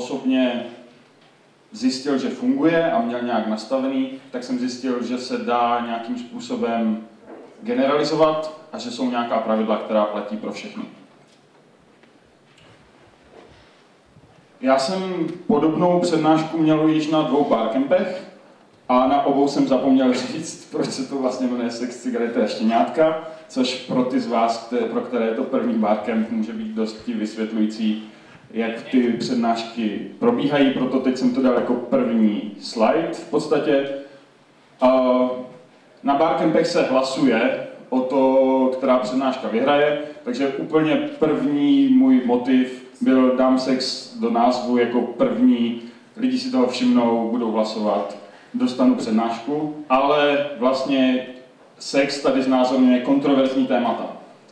osobně zjistil, že funguje a měl nějak nastavený, tak jsem zjistil, že se dá nějakým způsobem generalizovat a že jsou nějaká pravidla, která platí pro všechny. Já jsem podobnou přednášku měl již na dvou barcampech a na obou jsem zapomněl říct, proč se to vlastně jmenuje sex, cigarety a štěňátka, což pro ty z vás, pro které je to první barcamp, může být dosti vysvětlující, jak ty přednášky probíhají, proto teď jsem to dal jako první slide v podstatě. Na barcampech se hlasuje o to, která přednáška vyhraje, takže úplně první můj motiv byl dám sex do názvu jako první, lidi si toho všimnou, budou hlasovat, dostanu přednášku, ale vlastně sex tady znázorňuje kontroverzní témata.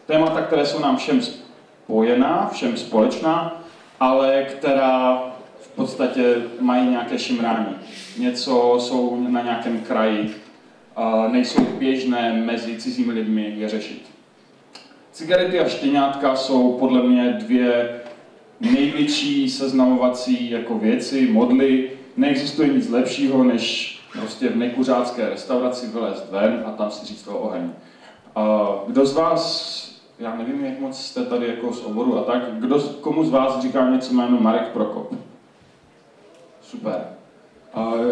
Témata, které jsou nám všem spojená, všem společná, ale která v podstatě mají nějaké šimrání. Něco jsou na nějakém kraji, nejsou běžné mezi cizími lidmi je řešit. Cigarety a štěňátka jsou podle mě dvě největší seznamovací jako věci, modly. Neexistuje nic lepšího, než prostě v nekuřácké restauraci vylézt ven a tam si říct toho oheň. Kdo z vás, já nevím, jak moc jste tady jako z oboru a tak, kdo, komu z vás říká něco jméno Marek Prokop? Super.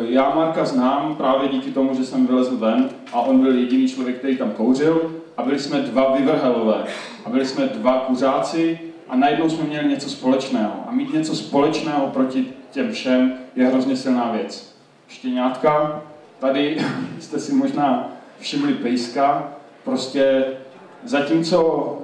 Já Marka znám právě díky tomu, že jsem vylezl ven a on byl jediný člověk, který tam kouřil a byli jsme dva vyvrhelové a byli jsme dva kuřáci a najednou jsme měli něco společného. A mít něco společného proti těm všem je hrozně silná věc. Štěňátka, tady jste si možná všimli pejska, prostě zatímco,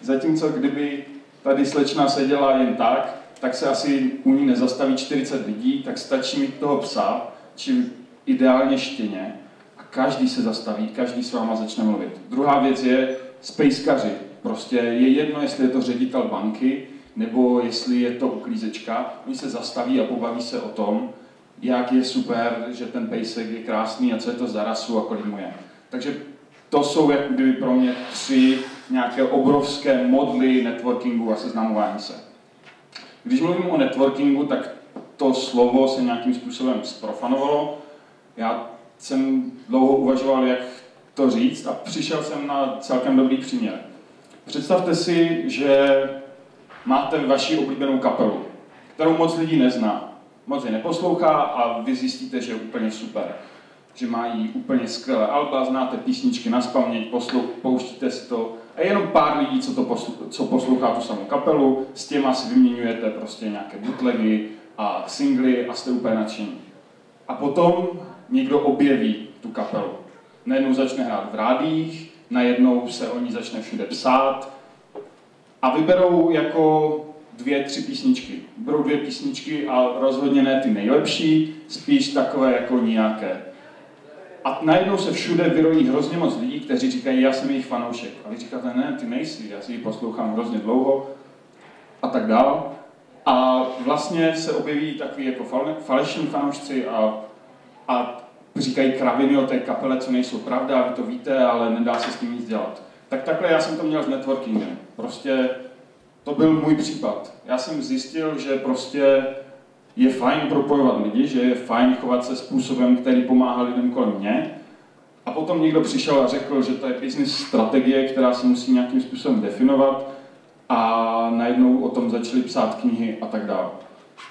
zatímco kdyby tady slečna seděla jen tak, tak se asi u ní nezastaví 40 lidí, tak stačí mít toho psa, či ideálně štěně, a každý se zastaví, každý s váma začne mluvit. Druhá věc je spejskaři. Prostě je jedno, jestli je to ředitel banky, nebo jestli je to uklízečka, oni se zastaví a pobaví se o tom, jak je super, že ten pejsek je krásný a co je to za rasu a kolik mu je. Takže to jsou jak kdyby pro mě tři nějaké obrovské modly networkingu a seznamování se. Když mluvím o networkingu, tak to slovo se nějakým způsobem sprofanovalo. Já jsem dlouho uvažoval, jak to říct a přišel jsem na celkem dobrý příměr. Představte si, že máte vaši oblíbenou kapelu, kterou moc lidí nezná. Moc je neposlouchá a vy zjistíte, že je úplně super. Že mají úplně skvělé alba, znáte písničky na spaměť, pouštíte si to a jenom pár lidí, co, to poslouchá, co poslouchá tu samou kapelu, s těma si vyměňujete prostě nějaké bootlegy a singly a jste úplně nadšení. A potom někdo objeví tu kapelu. Najednou začne hrát v rádích, najednou se o ní začne všude psát a vyberou jako dvě, tři písničky. Berou dvě písničky a rozhodně ne ty nejlepší, spíš takové jako nějaké. A najednou se všude vyrojí hrozně moc lidí, kteří říkají, já jsem jejich fanoušek. A vy říkáte, ne, ty nejsi, já si ji poslouchám hrozně dlouho a tak dál. A vlastně se objeví takový jako falešní fanoušci a, a říkají kraviny o té kapele, co nejsou pravda, vy to víte, ale nedá se s tím nic dělat. Tak takhle já jsem to měl s networkingem. Prostě to byl můj případ. Já jsem zjistil, že prostě je fajn propojovat lidi, že je fajn chovat se způsobem, který pomáhá lidem kolem mě. A potom někdo přišel a řekl, že to je business strategie, která se musí nějakým způsobem definovat a najednou o tom začali psát knihy a tak dále.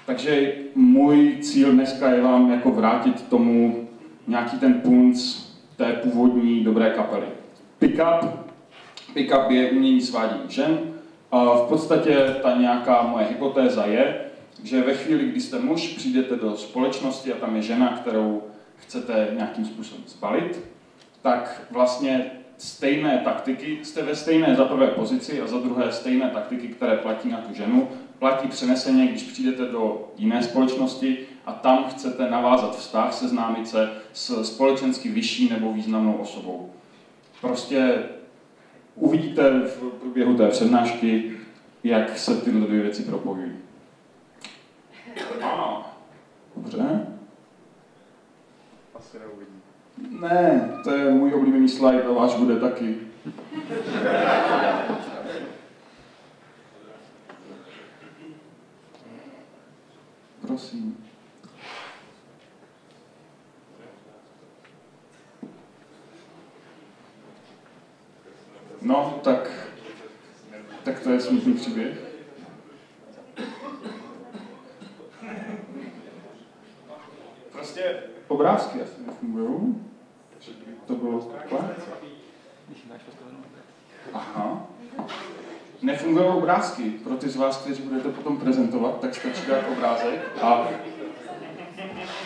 Takže můj cíl dneska je vám jako vrátit tomu nějaký ten punc té původní dobré kapely. Pickup. Pickup je umění svádění žen. V podstatě ta nějaká moje hypotéza je, že ve chvíli, kdy jste muž, přijdete do společnosti a tam je žena, kterou chcete nějakým způsobem zbalit, tak vlastně stejné taktiky, jste ve stejné za prvé pozici a za druhé stejné taktiky, které platí na tu ženu, platí přeneseně, když přijdete do jiné společnosti a tam chcete navázat vztah, seznámit se s společensky vyšší nebo významnou osobou. Prostě uvidíte v průběhu té přednášky, jak se tyhle dvě věci propojují. Ano. Dobře. Asi neuvidí. Ne, to je můj oblíbený slide a váš bude taky. prosím. No, tak, tak to je smutný příběh. Prostě obrázky asi nefungují. To bylo takhle. Aha. Nefungují obrázky. Pro ty z vás, kteří budete potom prezentovat, tak stačí dát obrázek. A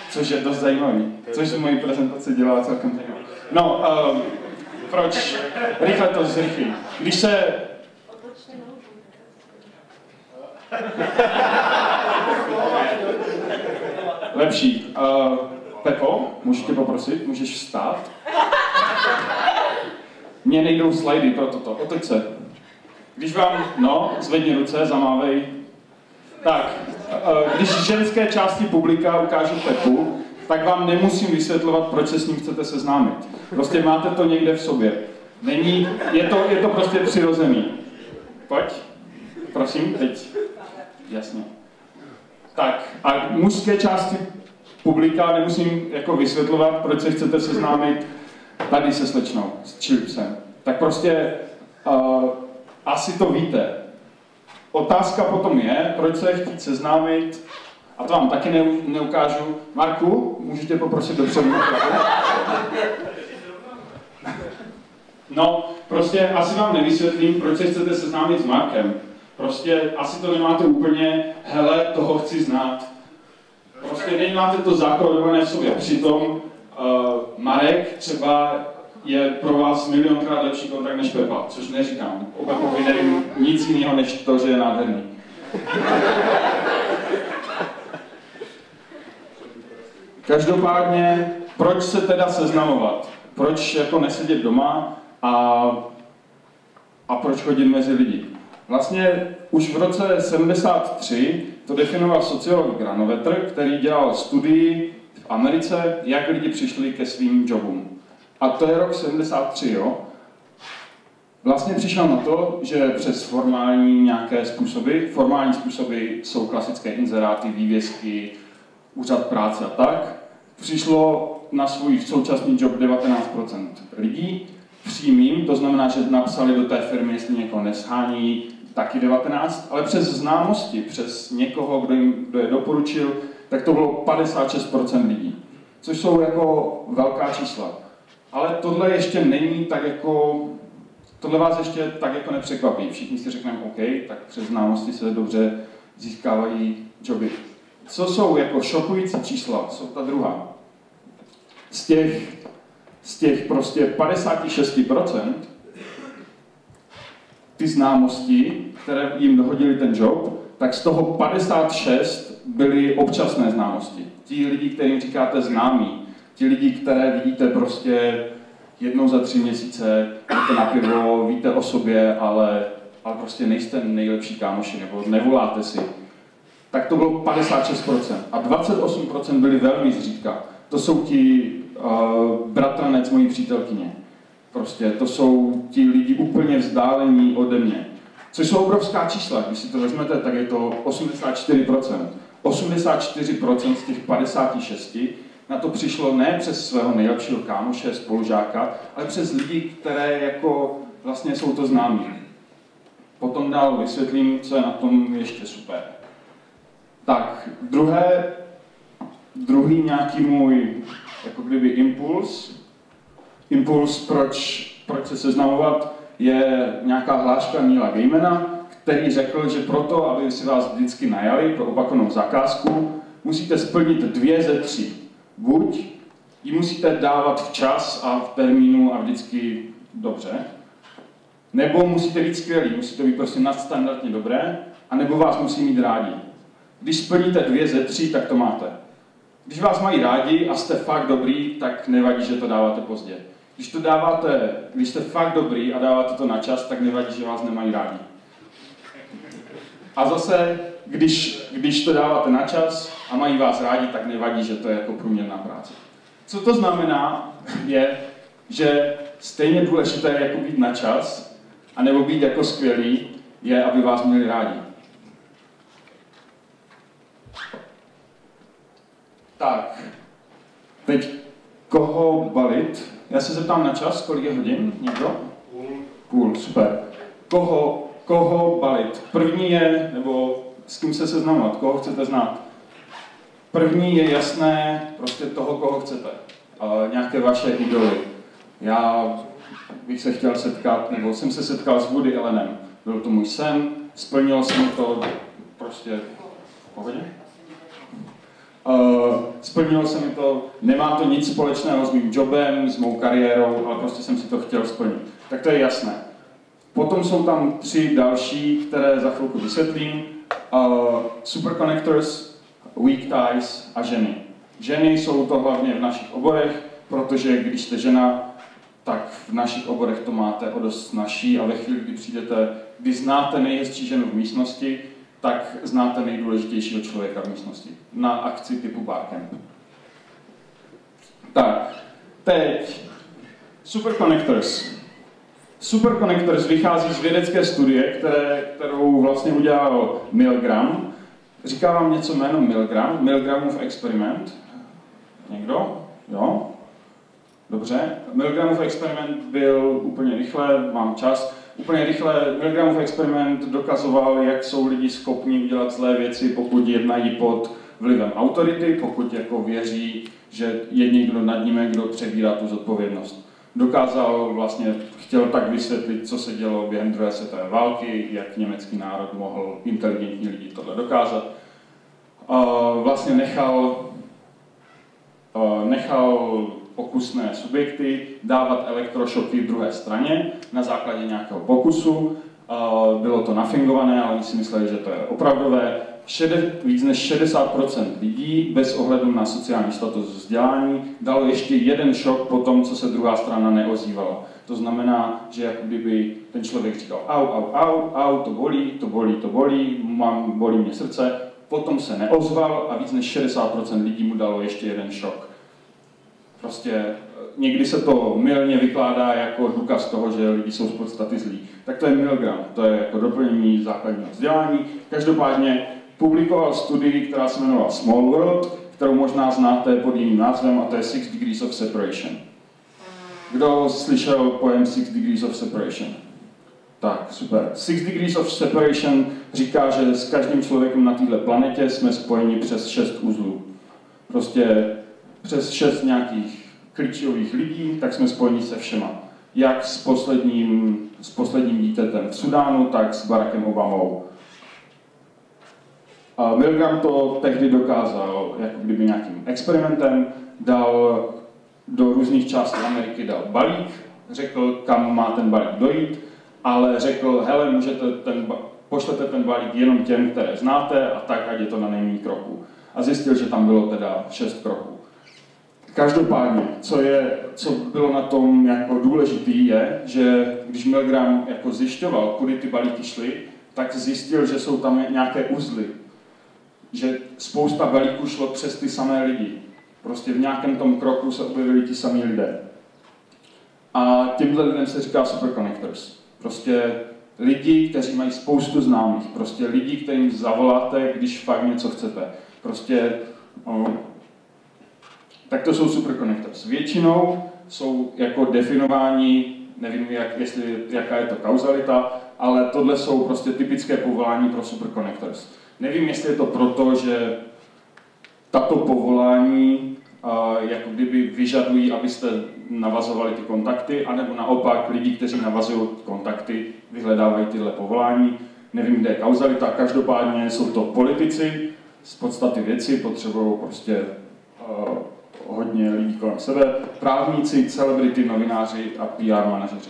což je dost zajímavý. Což z mojí prezentace dělá celkem zajímavý. No, um, proč? Rychle to zrychlí. Když se... Lepší. Uh, Pepo, můžu tě poprosit? Můžeš vstát? Mně nejdou slajdy pro toto. Otoč se. Když vám, no, zvedni ruce, zamávej. Tak, uh, když ženské části publika ukážu Pepu, tak vám nemusím vysvětlovat, proč se s ním chcete seznámit. Prostě máte to někde v sobě. Není, je to, je to prostě přirozený. Pojď, prosím, teď. Jasně. Tak, a mužské části publika nemusím jako vysvětlovat, proč se chcete seznámit tady se slečnou, s Chilipsem. Tak prostě uh, asi to víte. Otázka potom je, proč se chtít seznámit a to vám taky ne, neukážu. Marku, můžete poprosit dopředu No, prostě asi vám nevysvětlím, proč se chcete seznámit s Markem. Prostě asi to nemáte úplně, hele, toho chci znát. Prostě nemáte to základované v sobě. Přitom uh, Marek třeba je pro vás milionkrát lepší kontakt než Pepa, což neříkám. O Pepovi nevím nic jiného, než to, že je nádherný. Každopádně, proč se teda seznamovat? Proč jako nesedět doma a, a proč chodit mezi lidi? Vlastně už v roce 73 to definoval sociolog Granovetr, který dělal studii v Americe, jak lidi přišli ke svým jobům. A to je rok 73, jo? Vlastně přišel na to, že přes formální nějaké způsoby, formální způsoby jsou klasické inzeráty, vývězky, úřad práce a tak, přišlo na svůj současný job 19% lidí, přímým, to znamená, že napsali do té firmy, jestli někoho neshání, taky 19, ale přes známosti, přes někoho, kdo jim kdo je doporučil, tak to bylo 56% lidí, což jsou jako velká čísla. Ale tohle ještě není tak jako, tohle vás ještě tak jako nepřekvapí. Všichni si řekneme, OK, tak přes známosti se dobře získávají joby. Co jsou jako šokující čísla, jsou ta druhá. Z těch, z těch prostě 56% ty známosti, které jim dohodili ten job, tak z toho 56 byly občasné známosti. Ti lidi, kterým říkáte známí, ti lidi, které vidíte prostě jednou za tři měsíce, jdete na pivo, víte o sobě, ale, ale prostě nejste nejlepší kámoši, nebo nevoláte si, tak to bylo 56%. A 28% byli velmi zřídka. To jsou ti uh, bratranec mojí přítelkyně. Prostě to jsou ti lidi úplně vzdálení ode mě. Což jsou obrovská čísla, když si to vezmete, tak je to 84%. 84% z těch 56 na to přišlo ne přes svého nejlepšího kámoše, spolužáka, ale přes lidi, které jako vlastně jsou to známí. Potom dál vysvětlím, co je na tom ještě super. Tak, druhé, druhý nějaký můj, jako kdyby impuls, impuls, proč, proč se seznamovat, je nějaká hláška Nila Gaimana, který řekl, že proto, aby si vás vždycky najali pro opakovanou zakázku, musíte splnit dvě ze tří. Buď ji musíte dávat včas a v termínu a vždycky dobře, nebo musíte být skvělí, musíte být prostě nadstandardně dobré, a nebo vás musí mít rádi. Když splníte dvě ze tří, tak to máte. Když vás mají rádi a jste fakt dobrý, tak nevadí, že to dáváte pozdě. Když to dáváte, když jste fakt dobrý a dáváte to na čas, tak nevadí, že vás nemají rádi. A zase, když, když to dáváte na čas a mají vás rádi, tak nevadí, že to je jako průměrná práce. Co to znamená, je, že stejně důležité jako být na čas, anebo být jako skvělý, je, aby vás měli rádi. Tak, teď koho balit? Já se zeptám na čas, kolik je hodin? Někdo? Půl. Půl, super. Koho, koho balit? První je, nebo s kým se seznamovat, koho chcete znát? První je jasné, prostě toho, koho chcete. Uh, nějaké vaše idoly. Já bych se chtěl setkat, nebo jsem se setkal s Woody Allenem. Byl to můj sen, splnilo jsem to prostě v pohodě. Uh, splnilo se mi to, nemá to nic společného s mým jobem, s mou kariérou, ale prostě jsem si to chtěl splnit. Tak to je jasné. Potom jsou tam tři další, které za chvilku vysvětlím. Uh, superconnectors, weak ties a ženy. Ženy jsou to hlavně v našich oborech, protože když jste žena, tak v našich oborech to máte o dost naší a ve chvíli, kdy přijdete, kdy znáte nejhezčí ženu v místnosti, tak znáte nejdůležitějšího člověka v místnosti na akci typu Barcamp. Tak, teď Superconnectors. Superconnectors vychází z vědecké studie, které, kterou vlastně udělal Milgram. Říká vám něco jméno Milgram? Milgramův experiment? Někdo? Jo? Dobře. Milgramův experiment byl úplně rychle, mám čas. Úplně rychle Milgramův experiment dokazoval, jak jsou lidi schopni udělat zlé věci, pokud jednají pod vlivem autority, pokud jako věří, že je někdo nad nimi, kdo přebírá tu zodpovědnost. Dokázal vlastně, chtěl tak vysvětlit, co se dělo během druhé světové války, jak německý národ mohl inteligentní lidi tohle dokázat. Vlastně nechal, nechal pokusné subjekty dávat elektrošoky druhé straně na základě nějakého pokusu. Bylo to nafingované, ale oni si mysleli, že to je opravdové. Šede, víc než 60% lidí, bez ohledu na sociální status vzdělání, dalo ještě jeden šok po tom, co se druhá strana neozývala. To znamená, že jako kdyby ten člověk říkal au, au, au, au, to bolí, to bolí, to bolí, mám, bolí mě srdce, potom se neozval a víc než 60% lidí mu dalo ještě jeden šok. Prostě eh, někdy se to milně vykládá jako důkaz toho, že lidi jsou z podstaty zlí. Tak to je milgram, to je jako doplnění základního vzdělání. Každopádně publikoval studii, která se jmenovala Small World, kterou možná znáte pod jiným názvem, a to je Six Degrees of Separation. Kdo slyšel pojem Six Degrees of Separation? Tak, super. Six Degrees of Separation říká, že s každým člověkem na této planetě jsme spojeni přes šest uzlů. Prostě přes šest nějakých klíčových lidí, tak jsme spojeni se všema. Jak s posledním, s posledním dítětem v Sudánu, tak s Barackem Obamou. A Milgram to tehdy dokázal jako kdyby nějakým experimentem, dal do různých částí Ameriky dal balík, řekl, kam má ten balík dojít, ale řekl, hele, můžete ten, pošlete ten balík jenom těm, které znáte a tak, ať je to na nejméně kroku. A zjistil, že tam bylo teda šest kroků. Každopádně, co, je, co bylo na tom jako důležitý, je, že když Milgram jako zjišťoval, kudy ty balíky šly, tak zjistil, že jsou tam nějaké uzly. Že spousta balíků šlo přes ty samé lidi. Prostě v nějakém tom kroku se objevili ti samí lidé. A těmhle lidem se říká superconnectors. Prostě lidi, kteří mají spoustu známých. Prostě lidi, kterým zavoláte, když fakt něco chcete. Prostě tak to jsou superconnectors. Většinou jsou jako definováni, nevím, jak, jestli, jaká je to kauzalita, ale tohle jsou prostě typické povolání pro superconnectors. Nevím, jestli je to proto, že tato povolání a, jako kdyby vyžadují, abyste navazovali ty kontakty, anebo naopak lidi, kteří navazují kontakty, vyhledávají tyhle povolání. Nevím, kde je kauzalita, každopádně jsou to politici z podstaty věci, potřebují prostě uh, hodně lidí kolem sebe, právníci, celebrity, novináři a PR manažeři.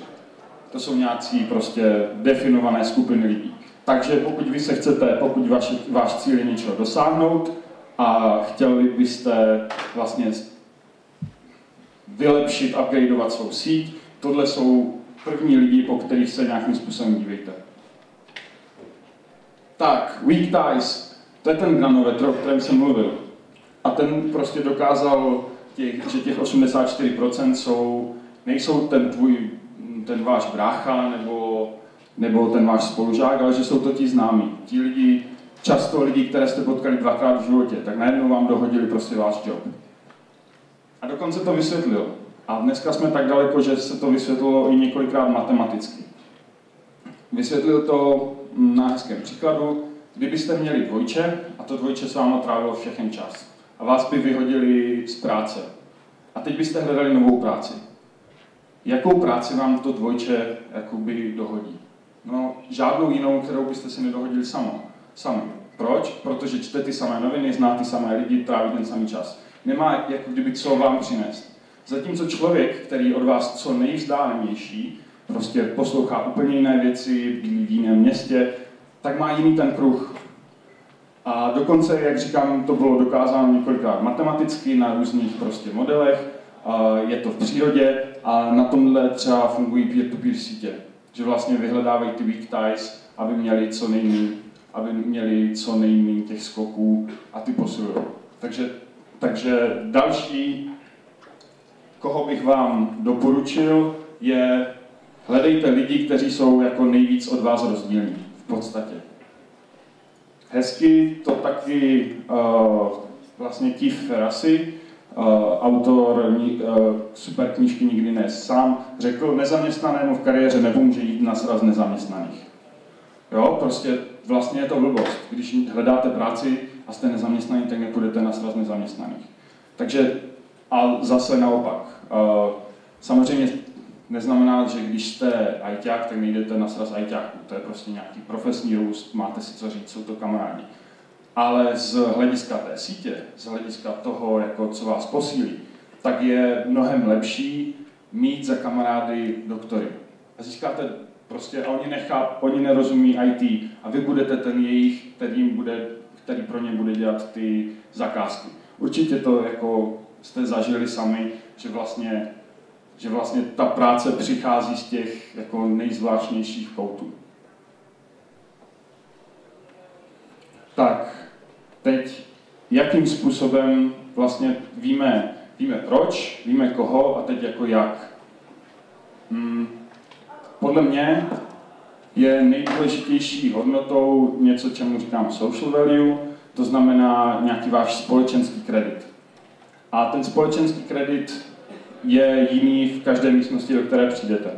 To jsou nějací prostě definované skupiny lidí. Takže pokud vy se chcete, pokud vaši, váš cíl je něčeho dosáhnout a chtěli byste vlastně vylepšit, upgradeovat svou síť, tohle jsou první lidi, po kterých se nějakým způsobem dívejte. Tak, weak ties, to je ten granometr, o kterém jsem mluvil. A ten prostě dokázal, těch, že těch 84% jsou, nejsou ten tvůj, ten váš brácha nebo, nebo ten váš spolužák, ale že jsou to ti známí. Ti lidi, často lidi, které jste potkali dvakrát v životě, tak najednou vám dohodili prostě váš job. A dokonce to vysvětlil. A dneska jsme tak daleko, že se to vysvětlilo i několikrát matematicky. Vysvětlil to na hezkém příkladu, kdybyste měli dvojče a to dvojče s váma trávilo všechen čas a vás by vyhodili z práce a teď byste hledali novou práci. Jakou práci vám to dvojče jakoby dohodí? No, žádnou jinou, kterou byste si nedohodili samo, sami. Proč? Protože čte ty samé noviny, zná ty samé lidi, tráví ten samý čas. Nemá jako kdyby co vám přinést. Zatímco člověk, který od vás co nejvzdálenější, prostě poslouchá úplně jiné věci, bydlí v jiném městě, tak má jiný ten kruh. A dokonce, jak říkám, to bylo dokázáno několikrát matematicky na různých prostě modelech, je to v přírodě a na tomhle třeba fungují peer-to-peer sítě, že vlastně vyhledávají ty weak ties, aby měli co nejméně aby měli co nejméně těch skoků a ty posilují. Takže, takže další, koho bych vám doporučil, je hledejte lidi, kteří jsou jako nejvíc od vás rozdílní v podstatě. Hezky to taky uh, vlastně Keith Ferrasi, uh, autor uh, super knížky Nikdy ne sám, řekl, nezaměstnanému v kariéře nepomůže jít na sraz nezaměstnaných. Jo, prostě vlastně je to blbost. Když hledáte práci a jste nezaměstnaní, tak nepůjdete na sraz nezaměstnaných. Takže a zase naopak. Samozřejmě neznamená, že když jste ajťák, tak nejdete na sraz ajťáků. To je prostě nějaký profesní růst, máte si co říct, jsou to kamarádi. Ale z hlediska té sítě, z hlediska toho, jako co vás posílí, tak je mnohem lepší mít za kamarády doktory. A získáte prostě, a oni, nechá, oni nerozumí IT a vy budete ten jejich, který, bude, který pro ně bude dělat ty zakázky. Určitě to jako jste zažili sami, že vlastně že vlastně ta práce přichází z těch jako nejzvláštnějších koutů. Tak, teď jakým způsobem vlastně víme, víme proč, víme koho a teď jako jak. Hmm, podle mě je nejdůležitější hodnotou něco, čemu říkám social value, to znamená nějaký váš společenský kredit. A ten společenský kredit je jiný v každé místnosti, do které přijdete.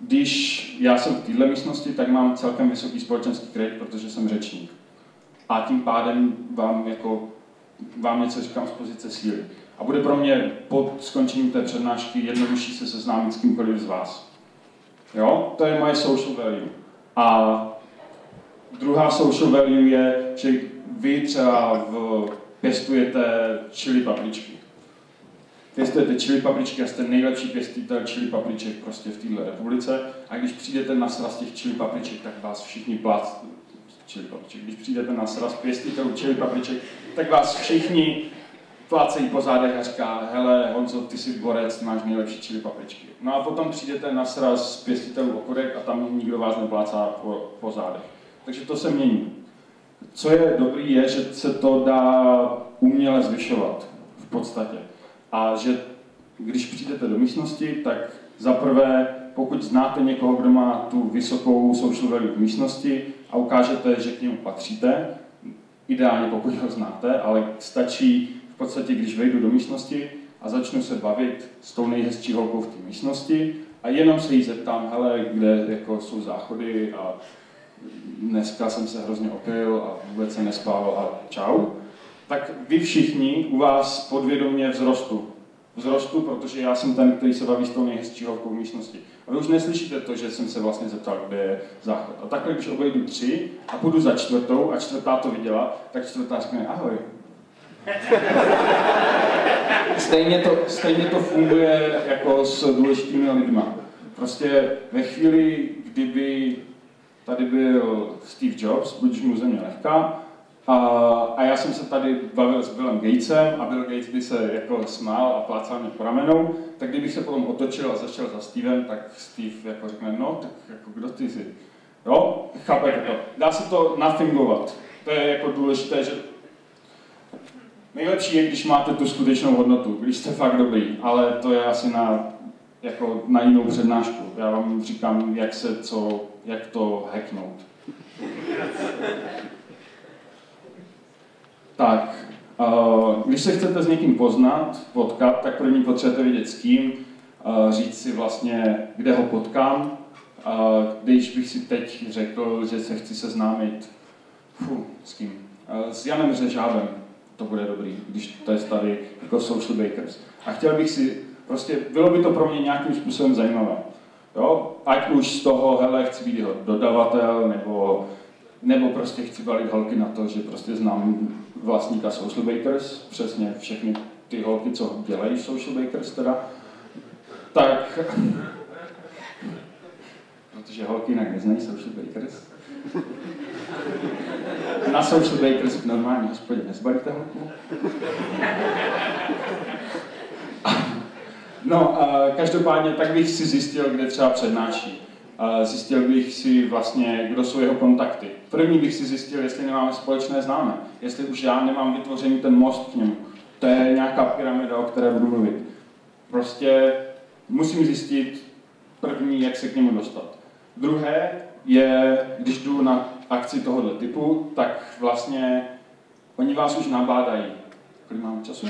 Když já jsem v této místnosti, tak mám celkem vysoký společenský kredit, protože jsem řečník. A tím pádem vám, jako, vám něco říkám z pozice síly. A bude pro mě po skončení té přednášky jednodušší se seznámit s kýmkoliv z vás. Jo? To je moje social value. A druhá social value je, že vy třeba v, pěstujete čili papričky pěstujete čili papričky a jste nejlepší pěstitel čili papriček prostě v této republice. A když přijdete na sraz těch čili papriček, tak vás všichni plát čili papriček. Když přijdete na sraz pěstitelů čili papriček, tak vás všichni plácejí po zádech a říká, hele Honzo, ty jsi borec, máš nejlepší čili papričky. No a potom přijdete na sraz pěstitelů okurek a tam nikdo vás neplácá po, po zádech. Takže to se mění. Co je dobrý, je, že se to dá uměle zvyšovat v podstatě. A že když přijdete do místnosti, tak za prvé, pokud znáte někoho, kdo má tu vysokou social value v místnosti a ukážete, že k němu patříte, ideálně pokud ho znáte, ale stačí v podstatě, když vejdu do místnosti a začnu se bavit s tou nejhezčí holkou v té místnosti a jenom se jí zeptám, hele, kde jako jsou záchody a dneska jsem se hrozně opil a vůbec se nespal a čau, tak vy všichni u vás podvědomě vzrostu. Vzrostu, protože já jsem ten, který se baví s tou nejhezčí holkou v místnosti. A vy už neslyšíte to, že jsem se vlastně zeptal, kde je záchod. A takhle, když obejdu tři a půjdu za čtvrtou a čtvrtá to viděla, tak čtvrtá řekne ahoj. stejně, to, stejně to funguje jako s důležitými lidma. Prostě ve chvíli, kdyby tady byl Steve Jobs, budíš mu země lehká, a, a já jsem se tady bavil s Billem Gatesem a Bill Gates by se jako smál a plácal mě po ramenou, tak kdybych se potom otočil a zašel za Stevem, tak Steve jako řekne, no, tak jako kdo ty jsi? Jo, chápete to. Dá se to nafingovat. To je jako důležité, že nejlepší je, když máte tu skutečnou hodnotu, když jste fakt dobrý, ale to je asi na, jako na jinou přednášku. Já vám říkám, jak se co, jak to hacknout. Tak, uh, když se chcete s někým poznat, potkat, tak první potřebujete vědět s kým, uh, říct si vlastně, kde ho potkám. Uh, když bych si teď řekl, že se chci seznámit Fuh, s kým? S Janem Řežávem, to bude dobrý, když to je tady jako social bakers. A chtěl bych si, prostě bylo by to pro mě nějakým způsobem zajímavé. Jo? Ať už z toho, hele, chci být jeho dodavatel, nebo, nebo prostě chci balit holky na to, že prostě znám vlastníka Social Bakers, přesně všechny ty holky, co dělají Social Bakers teda, tak, protože holky jinak neznají Social Bakers. Na Social Bakers v normální hospodě nezbalíte holku. No, každopádně tak bych si zjistil, kde třeba přednáší. Zjistil bych si vlastně, kdo jsou jeho kontakty. První bych si zjistil, jestli nemáme společné známé, jestli už já nemám vytvořený ten most k němu. To je nějaká pyramida, o které budu mluvit. Prostě musím zjistit první, jak se k němu dostat. Druhé je, když jdu na akci tohoto typu, tak vlastně oni vás už nabádají. Kolik máme času?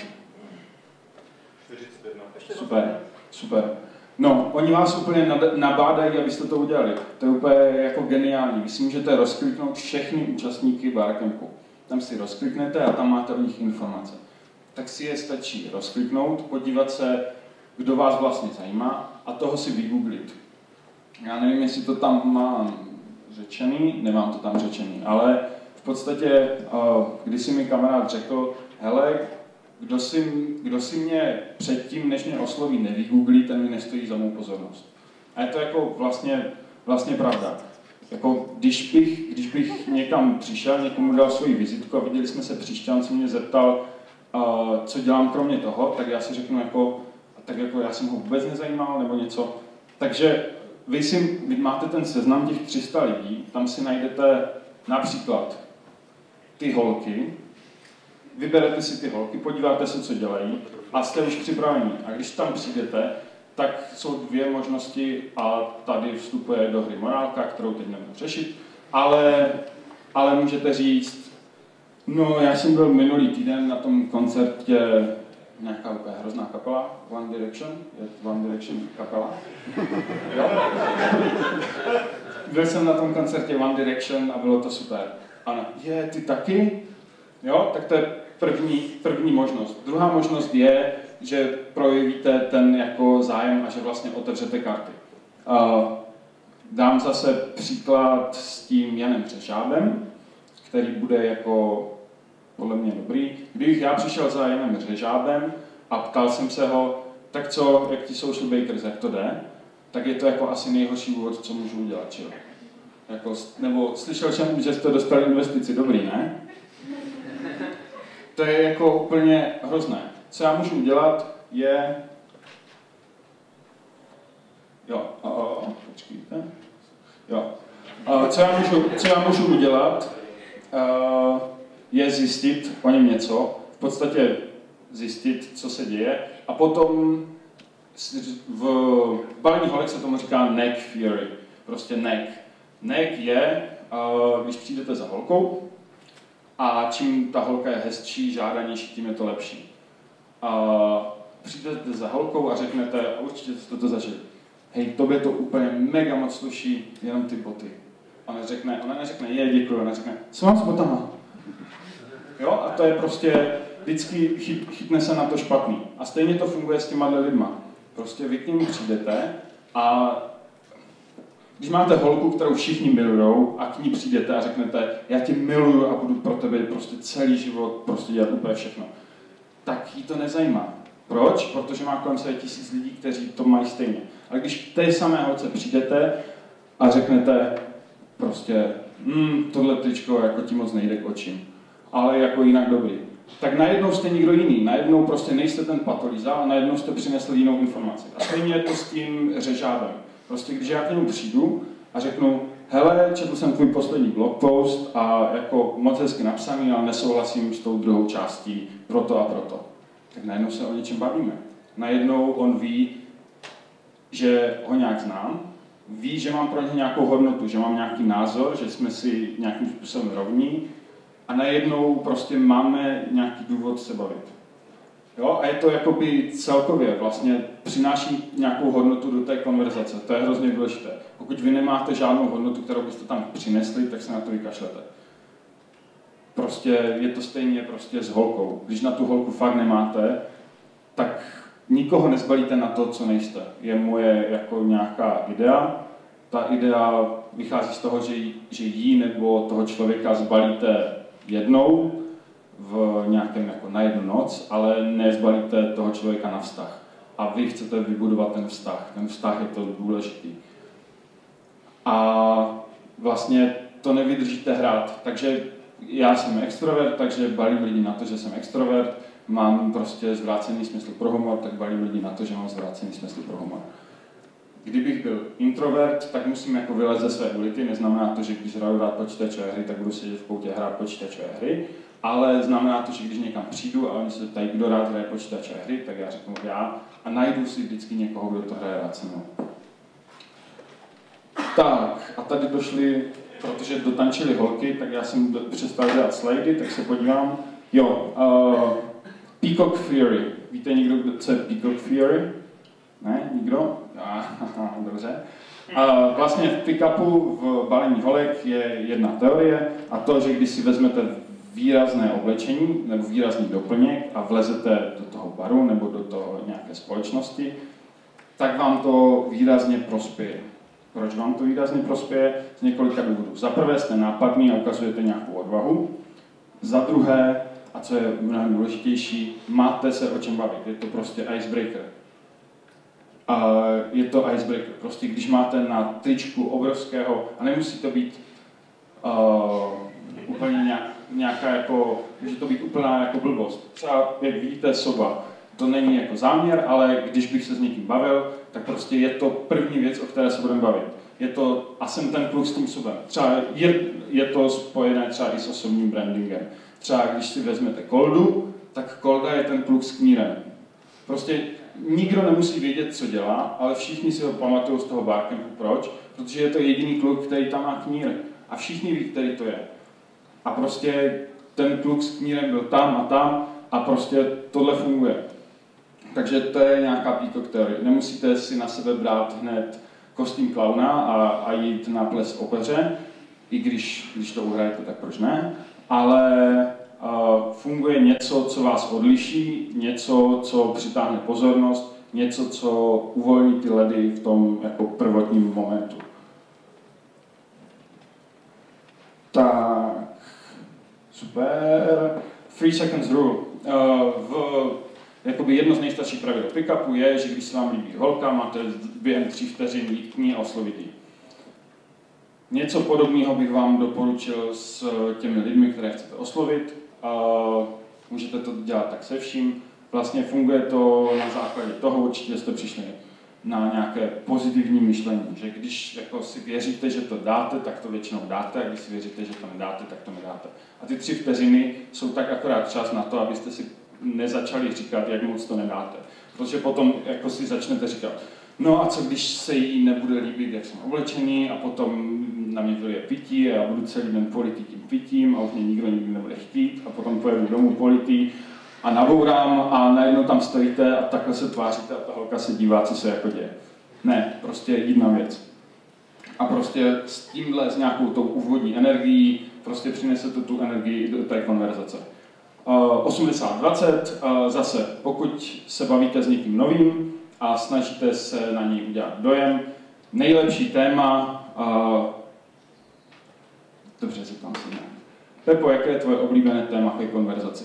Super, super. No, oni vás úplně nabádají, abyste to udělali. To je úplně jako geniální. Vy si můžete rozkliknout všechny účastníky barcampu. Tam si rozkliknete a tam máte o nich informace. Tak si je stačí rozkliknout, podívat se, kdo vás vlastně zajímá a toho si vygooglit. Já nevím, jestli to tam mám řečený, nemám to tam řečený, ale v podstatě, eh, když si mi kamarád řekl, hele, kdo si, kdo si mě předtím, než mě osloví, nevygooglí, ten mi nestojí za mou pozornost. A je to jako vlastně, vlastně pravda. Jako, když, bych, když bych někam přišel, někomu dal svoji vizitku a viděli jsme se příště, on se mě zeptal, uh, co dělám kromě toho, tak já si řeknu jako, tak jako já jsem ho vůbec nezajímal nebo něco. Takže vy, si, vy máte ten seznam těch 300 lidí, tam si najdete například ty holky, vyberete si ty holky, podíváte se, co dělají a jste už připraveni. A když tam přijdete, tak jsou dvě možnosti a tady vstupuje do hry morálka, kterou teď nebudu řešit, ale, ale můžete říct, no já jsem byl minulý týden na tom koncertě nějaká úplně hrozná kapela, One Direction, je One Direction kapela. Byl jsem na tom koncertě One Direction a bylo to super. Ano, je, ty taky? Jo, tak to je první, první možnost. Druhá možnost je, že projevíte ten jako zájem a že vlastně otevřete karty. Dám zase příklad s tím Janem Řešábem, který bude jako podle mě dobrý. Kdybych já přišel za Janem Řežábem a ptal jsem se ho, tak co, jak ti social bakers, jak to jde, tak je to jako asi nejhorší úvod, co můžu udělat, čo? Jako, nebo slyšel jsem, že jste dostali investici, dobrý, ne? To je jako úplně hrozné. Co já můžu udělat, je... Jo, a, a, počkejte. Jo. A, co, já můžu, co já můžu udělat, a, je zjistit o něm něco, v podstatě zjistit, co se děje, a potom v balení holek se tomu říká neck theory, prostě neck. Neck je, když přijdete za holkou, a čím ta holka je hezčí, žádanější, tím je to lepší. A přijdete za holkou a řeknete, a určitě jste to zažili, hej, tobě to úplně mega moc sluší, jenom ty boty. Ona řekne, ona neřekne, je, děkuji, ona řekne, co mám s botama? Jo, a to je prostě, vždycky chyt, chytne se na to špatný. A stejně to funguje s těma lidma. Prostě vy k ním přijdete a když máte holku, kterou všichni milují a k ní přijdete a řeknete, já tě miluju a budu pro tebe prostě celý život prostě dělat úplně všechno, tak jí to nezajímá. Proč? Protože má kolem sebe tisíc lidí, kteří to mají stejně. Ale když k té samé holce přijdete a řeknete prostě, mm, tohle tričko jako ti moc nejde k očím, ale jako jinak dobrý, tak najednou jste někdo jiný, najednou prostě nejste ten patolíza a najednou jste přinesli jinou informaci. A stejně je to s tím řežádem. Prostě když já k němu přijdu a řeknu, hele, četl jsem tvůj poslední blog post a jako moc hezky napsaný, ale nesouhlasím s tou druhou částí proto a proto. Tak najednou se o něčem bavíme. Najednou on ví, že ho nějak znám, ví, že mám pro něj nějakou hodnotu, že mám nějaký názor, že jsme si nějakým způsobem rovní a najednou prostě máme nějaký důvod se bavit. Jo? A je to jakoby celkově vlastně přináší nějakou hodnotu do té konverzace. To je hrozně důležité. Pokud vy nemáte žádnou hodnotu, kterou byste tam přinesli, tak se na to vykašlete. Prostě je to stejně prostě s holkou. Když na tu holku fakt nemáte, tak nikoho nezbalíte na to, co nejste. Je moje jako nějaká idea. Ta idea vychází z toho, že, že jí nebo toho člověka zbalíte jednou, v nějakém jako na jednu noc, ale nezbalíte toho člověka na vztah. A vy chcete vybudovat ten vztah. Ten vztah je to důležitý. A vlastně to nevydržíte hrát. Takže já jsem extrovert, takže balím lidi na to, že jsem extrovert. Mám prostě zvrácený smysl pro humor, tak balím lidi na to, že mám zvrácený smysl pro humor. Kdybych byl introvert, tak musím jako vylez ze své ulity. Neznamená to, že když hraju rád počítačové hry, tak budu sedět v koutě hrát počítačové hry ale znamená to, že když někam přijdu a oni se tady, kdo rád hraje počítačové hry, tak já řeknu já a najdu si vždycky někoho, kdo to hraje rád se mnou. Tak, a tady došly, protože dotančili holky, tak já jsem přestal dělat slidy, tak se podívám. Jo, uh, Peacock Fury. Víte někdo, co je Peacock Fury? Ne, nikdo? Aha, dobře. Uh, vlastně v pick-upu v balení holek je jedna teorie a to, že když si vezmete výrazné oblečení nebo výrazný doplněk a vlezete do toho baru nebo do toho nějaké společnosti, tak vám to výrazně prospěje. Proč vám to výrazně prospěje? Z několika důvodů. Za prvé jste nápadný a ukazujete nějakou odvahu. Za druhé, a co je mnohem důležitější, máte se o čem bavit. Je to prostě icebreaker. A je to icebreaker. Prostě když máte na tričku obrovského, a nemusí to být uh, úplně nějak nějaká jako, může to být úplná jako blbost. Třeba, jak vidíte, soba. To není jako záměr, ale když bych se s někým bavil, tak prostě je to první věc, o které se budeme bavit. Je to, a jsem ten kluk s tím sobem. Třeba je, je to spojené třeba i s osobním brandingem. Třeba když si vezmete koldu, tak kolda je ten kluk s knírem. Prostě nikdo nemusí vědět, co dělá, ale všichni si ho pamatují z toho barcampu. Proč? Protože je to jediný kluk, který tam má knír. A všichni ví, který to je. A prostě ten kluk s knírem byl tam a tam a prostě tohle funguje. Takže to je nějaká peacock teorie. Nemusíte si na sebe brát hned kostým klauna a, a jít na ples opeře, i když, když to uhrajete, tak proč ne, ale uh, funguje něco, co vás odliší, něco, co přitáhne pozornost, něco, co uvolní ty ledy v tom jako prvotním momentu. Tak, Super. Three seconds rule. Uh, v, jakoby jedno z nejstarších pravidel pickupu je, že když se vám líbí holka, máte během tří vteřin jít k ní a oslovit ji. Něco podobného bych vám doporučil s těmi lidmi, které chcete oslovit. Můžete to dělat tak se vším. Vlastně funguje to na základě toho, určitě jste přišli na nějaké pozitivní myšlení, že když jako si věříte, že to dáte, tak to většinou dáte, a když si věříte, že to nedáte, tak to nedáte. A ty tři vteřiny jsou tak akorát čas na to, abyste si nezačali říkat, jak moc to nedáte. Protože potom jako si začnete říkat, no a co když se jí nebude líbit, jak jsem oblečený a potom na mě vylije pití a já budu celý den politý tím pitím a už mě nikdo nikdy nebude chtít a potom pojedu domů politý a nabourám a najednou tam stojíte a takhle se tváříte a ta holka se dívá, co se jako děje. Ne, prostě jedna věc. A prostě s tímhle, s nějakou tou úvodní energií, prostě přinesete tu energii do té konverzace. Uh, 80-20, uh, zase, pokud se bavíte s někým novým a snažíte se na něj udělat dojem, nejlepší téma, uh, dobře, tam si ne. Pepo, jaké je tvoje oblíbené téma ke konverzaci?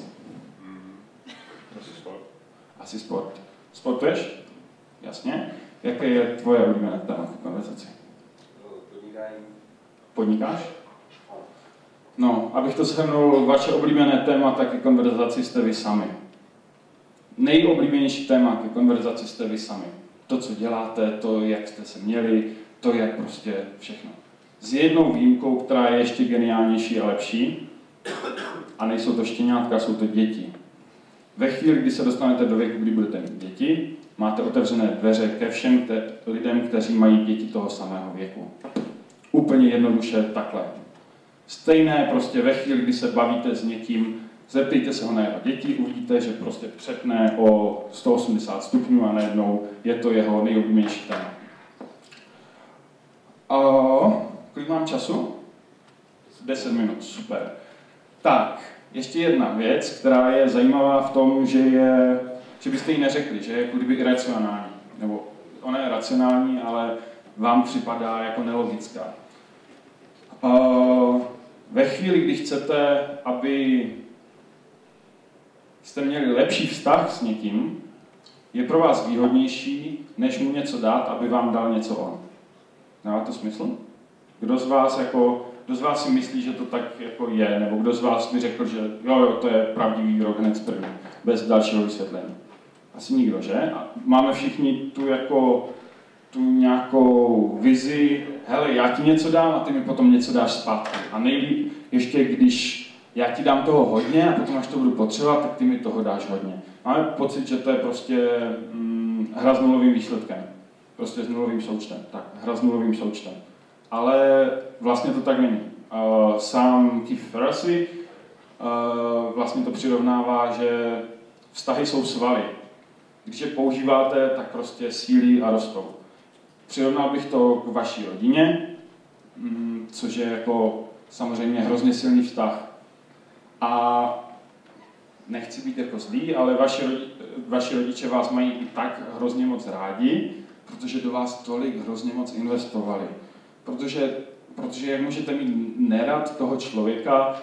Asi sport. Sportuješ? Jasně. Jaké je tvoje oblíbené téma k konverzaci? Podnikání. Podnikáš? No, abych to shrnul, vaše oblíbené téma ke konverzaci jste vy sami. Nejoblíbenější téma ke konverzaci jste vy sami. To, co děláte, to, jak jste se měli, to, jak prostě všechno. S jednou výjimkou, která je ještě geniálnější a lepší, a nejsou to štěňátka, jsou to děti. Ve chvíli, kdy se dostanete do věku, kdy budete mít děti, máte otevřené dveře ke všem te- lidem, kteří mají děti toho samého věku. Úplně jednoduše takhle. Stejné prostě ve chvíli, kdy se bavíte s někým, zeptejte se ho na jeho děti, uvidíte, že prostě přepne o 180 stupňů a najednou je to jeho nejoblíbenější téma. kolik mám času? 10 minut, super. Tak, ještě jedna věc, která je zajímavá v tom, že, je, že byste jí neřekli, že je jako kdyby iracionální. Nebo ona je racionální, ale vám připadá jako nelogická. Uh, ve chvíli, kdy chcete, aby jste měli lepší vztah s někým, je pro vás výhodnější, než mu něco dát, aby vám dal něco on. Dává to smysl? Kdo z vás jako, kdo z vás si myslí, že to tak jako je, nebo kdo z vás mi řekl, že jo, jo, to je pravdivý výrok hned první, bez dalšího vysvětlení? Asi nikdo, že? A máme všichni tu jako tu nějakou vizi, hele, já ti něco dám a ty mi potom něco dáš zpátky. A nejlíp ještě, když já ti dám toho hodně a potom, až to budu potřebovat, tak ty mi toho dáš hodně. Máme pocit, že to je prostě hm, hra s nulovým výsledkem. Prostě s nulovým součtem. Tak, hra s nulovým součtem. Ale vlastně to tak není. Sám Keith Ferrasi uh, vlastně to přirovnává, že vztahy jsou svaly. Když je používáte, tak prostě sílí a rostou. Přirovnal bych to k vaší rodině, mm, což je jako samozřejmě hrozně silný vztah. A nechci být jako zlý, ale vaši, vaši rodiče vás mají i tak hrozně moc rádi, protože do vás tolik hrozně moc investovali. Protože, protože jak můžete mít nerad toho člověka,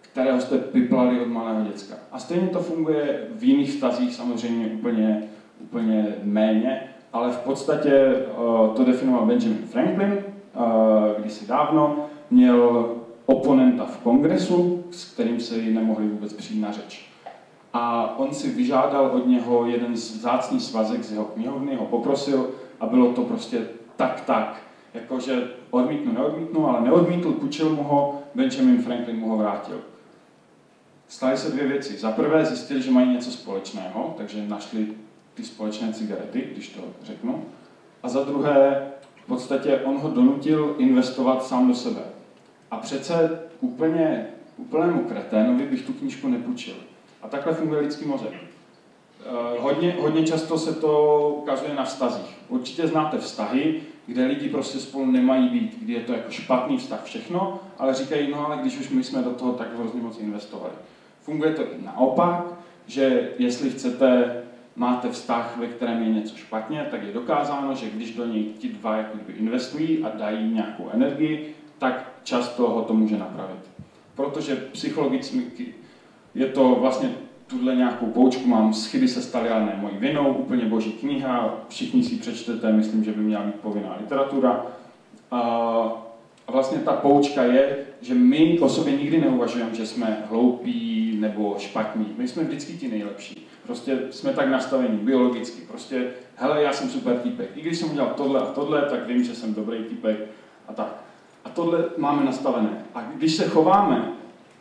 kterého jste piplali od malého děcka. A stejně to funguje v jiných vztazích samozřejmě úplně, úplně méně, ale v podstatě uh, to definoval Benjamin Franklin uh, kdysi dávno. Měl oponenta v kongresu, s kterým se jí nemohli vůbec přijít na řeč. A on si vyžádal od něho jeden z vzácný svazek z jeho knihovny, ho poprosil a bylo to prostě tak tak. Jakože odmítnu, neodmítnu, ale neodmítl, půjčil mu ho, Benjamin Franklin mu ho vrátil. Staly se dvě věci. Za prvé zjistili, že mají něco společného, takže našli ty společné cigarety, když to řeknu. A za druhé, v podstatě on ho donutil investovat sám do sebe. A přece úplně, úplnému kreténovi bych tu knížku nepůjčil. A takhle funguje lidský mozek. Eh, hodně, hodně často se to ukazuje na vztazích. Určitě znáte vztahy, kde lidi prostě spolu nemají být, kdy je to jako špatný vztah všechno, ale říkají, no ale když už my jsme do toho tak hrozně moc investovali. Funguje to i naopak, že jestli chcete, máte vztah, ve kterém je něco špatně, tak je dokázáno, že když do něj ti dva jako investují a dají nějakou energii, tak často ho to může napravit. Protože psychologicky je to vlastně tuhle nějakou poučku mám, z chyby se staly, ale ne mojí vinou, úplně boží kniha, všichni si přečtete, myslím, že by měla být povinná literatura. A vlastně ta poučka je, že my o sobě nikdy neuvažujeme, že jsme hloupí nebo špatní. My jsme vždycky ti nejlepší. Prostě jsme tak nastavení biologicky. Prostě, hele, já jsem super typek. I když jsem udělal tohle a tohle, tak vím, že jsem dobrý typek a tak. A tohle máme nastavené. A když se chováme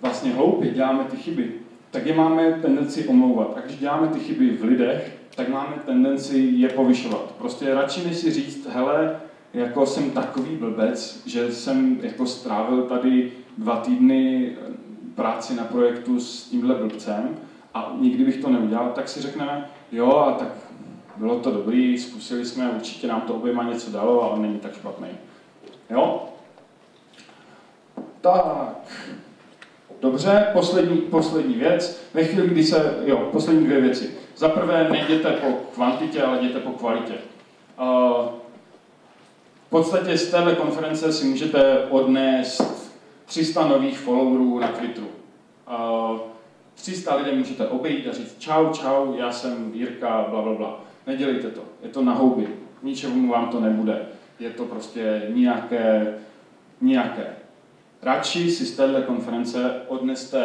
vlastně hloupě, děláme ty chyby, tak je máme tendenci omlouvat. A když děláme ty chyby v lidech, tak máme tendenci je povyšovat. Prostě radši než si říct, hele, jako jsem takový blbec, že jsem jako strávil tady dva týdny práci na projektu s tímhle blbcem a nikdy bych to neudělal, tak si řekneme, jo, a tak bylo to dobrý, zkusili jsme, určitě nám to oběma něco dalo, ale není tak špatný. Jo? Tak. Dobře, poslední, poslední věc. Ve chvíli, kdy se, jo, poslední dvě věci. Za prvé, nejděte po kvantitě, ale jděte po kvalitě. Uh, v podstatě z téhle konference si můžete odnést 300 nových followerů na Twitteru. Uh, 300 lidí můžete obejít a říct čau, čau, já jsem Jirka, bla, bla, bla. Nedělejte to, je to na houby. Ničemu vám to nebude. Je to prostě nějaké, nějaké. Radši si z téhle konference odneste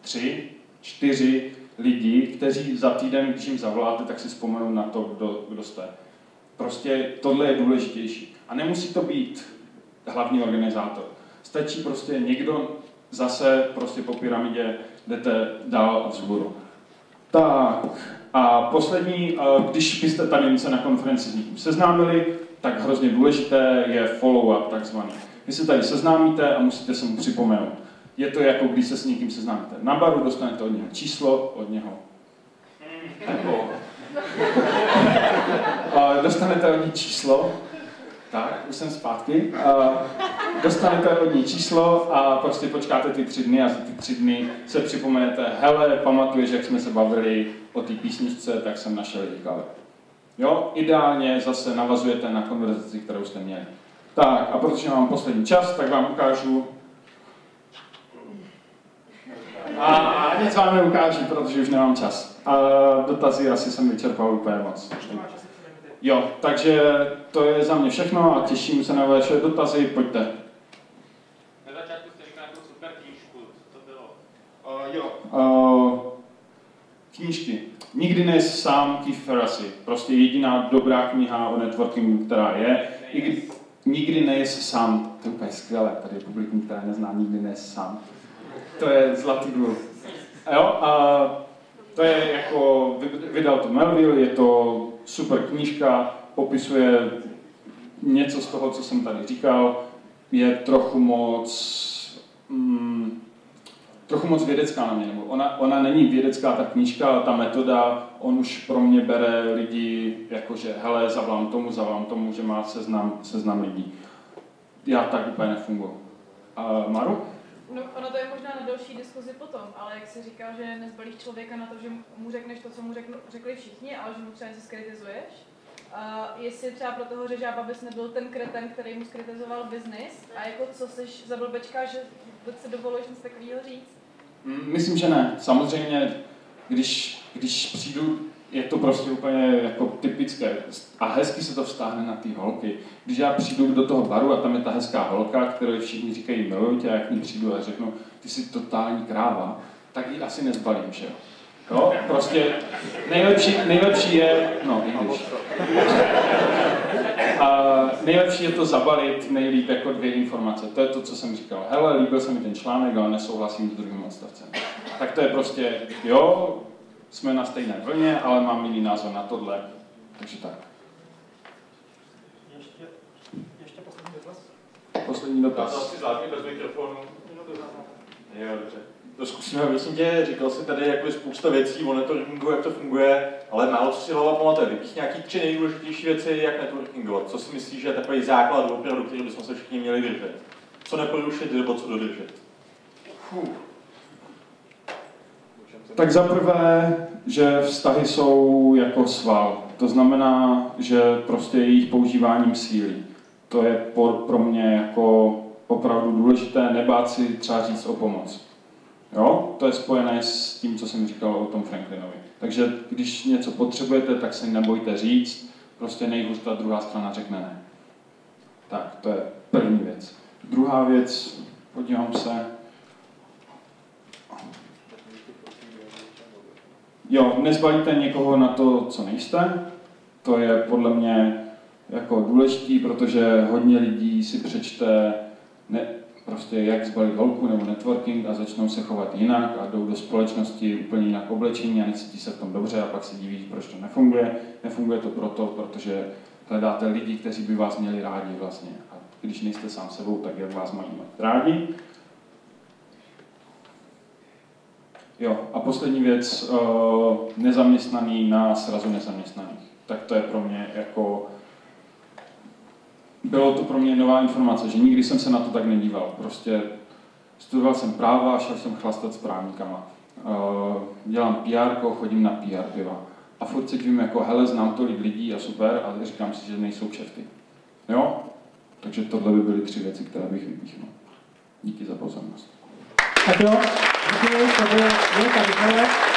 tři, čtyři lidi, kteří za týden, když jim zavoláte, tak si vzpomenou na to, kdo, kdo jste. Prostě tohle je důležitější. A nemusí to být hlavní organizátor. Stačí prostě někdo zase prostě po pyramidě jdete dál a vzhůru. Tak a poslední, když byste tady se na konferenci s někým seznámili, tak hrozně důležité je follow-up takzvaný. Vy se tady seznámíte a musíte se mu připomenout. Je to jako když se s někým seznámíte na baru, dostanete od něho číslo, od něho nebo dostanete od ní číslo, tak, už jsem zpátky. dostanete od ní číslo a prostě počkáte ty tři dny a za ty tři dny se připomenete, hele, pamatuješ, jak jsme se bavili o té písničce, tak jsem našel její Jo, ideálně zase navazujete na konverzaci, kterou jste měli. Tak, a protože mám poslední čas, tak vám ukážu a, a nic vám neukážu, protože už nemám čas. A dotazy asi jsem vyčerpal úplně moc. Jo, takže to je za mě všechno a těším se na vaše dotazy, pojďte. Na začátku jste říkal nějakou super knížku, co to bylo? Uh, jo. Uh, knížky. Nikdy nejsi sám Keith Ferrasi. Prostě jediná dobrá kniha o networkingu, která je. I nikdy nejsi sám. To je skvělé. Tady je publikum, která nezná Nikdy nejsi sám. To je zlatý důl. A jo, a to je jako, vydal to Melville, je to super knížka, popisuje něco z toho, co jsem tady říkal, je trochu moc, mm, trochu moc vědecká na mě, nebo ona, ona není vědecká ta knížka, ale ta metoda, on už pro mě bere lidi, jakože hele, zavolám tomu, zavolám tomu, že má seznam, seznam lidí. Já tak úplně nefunguji. A Maru? No, ono to je možná na další diskuzi potom, ale jak si říkal, že nezbalíš člověka na to, že mu řekneš to, co mu řeknu, řekli všichni, ale že mu třeba něco skritizuješ. Uh, jestli třeba pro toho řežába bys nebyl ten kreten, který mu skritizoval biznis a jako co jsi za blbečka, že vůbec si dovoluješ něco takového říct? Mm, myslím, že ne. Samozřejmě, když, když přijdu je to prostě úplně jako typické. A hezky se to vztáhne na ty holky. Když já přijdu do toho baru a tam je ta hezká holka, kterou všichni říkají miluju tě, a jak ní přijdu a řeknu, ty jsi totální kráva, tak ji asi nezbalím, že jo? Jo, prostě nejlepší, nejlepší je, no i když. A nejlepší je to zabalit nejlíp jako dvě informace. To je to, co jsem říkal. Hele, líbil se mi ten článek, ale nesouhlasím s druhým odstavcem. Tak to je prostě, jo, jsme na stejné vlně, ale mám jiný názor na tohle. Takže tak. Ještě, ještě poslední dotaz? Poslední dotaz. To asi zvládni bez mikrofonu. Jo, dobře. To zkusíme, myslím tě, říkal jsi tady jako spousta věcí o networkingu, jak to funguje, ale málo co si hlava pamatuje. Vypích nějaký tři nejdůležitější věci, jak networkingovat. Co si myslíš, že je takový základ opravdu, který bychom se všichni měli držet? Co neporušit, nebo co dodržet? Fuh. Tak za prvé, že vztahy jsou jako sval. To znamená, že prostě jejich používáním sílí. To je pro mě jako opravdu důležité nebát si třeba říct o pomoc. Jo? To je spojené s tím, co jsem říkal o tom Franklinovi. Takže když něco potřebujete, tak se nebojte říct, prostě nejhůř ta druhá strana řekne ne. Tak, to je první věc. Druhá věc, podívám se, Jo, nezbalíte někoho na to, co nejste. To je podle mě jako důležitý, protože hodně lidí si přečte ne, prostě jak zbalit holku nebo networking a začnou se chovat jinak a jdou do společnosti úplně jinak oblečení a necítí se v tom dobře a pak se diví, proč to nefunguje. Nefunguje to proto, protože hledáte lidi, kteří by vás měli rádi vlastně. A když nejste sám sebou, tak jak vás mají rádi. Jo, a poslední věc, uh, nezaměstnaný na srazu nezaměstnaných. Tak to je pro mě jako... Bylo to pro mě nová informace, že nikdy jsem se na to tak nedíval. Prostě studoval jsem práva a šel jsem chlastat s právníkama. Uh, dělám PR, chodím na PR piva. A furt si vím jako, hele, znám tolik lidí a super, ale říkám si, že nejsou kšefty. Jo? Takže tohle by byly tři věci, které bych vypíchnul. Díky za pozornost. Tak jo, děkuji, to bylo, bylo